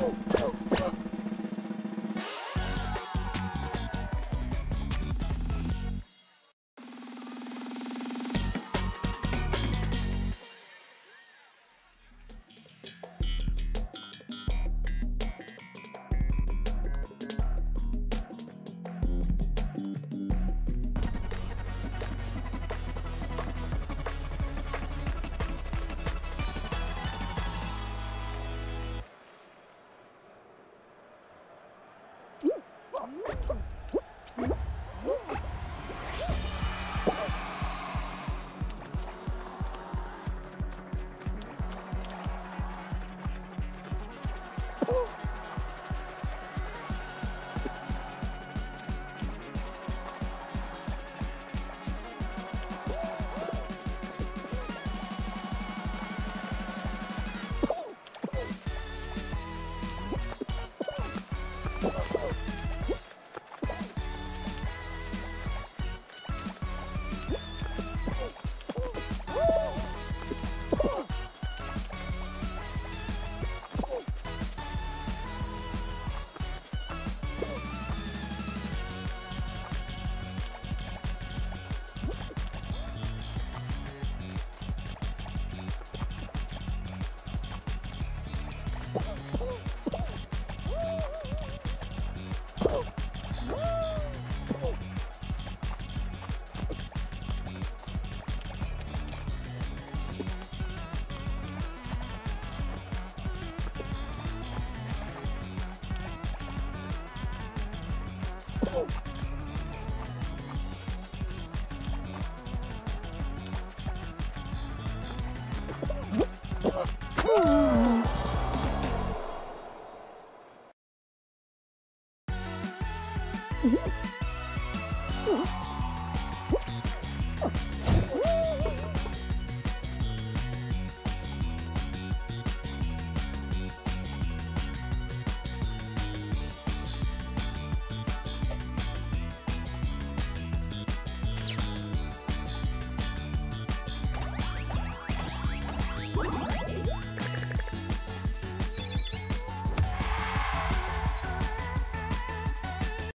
Oh, oh, oh. Mm-hmm.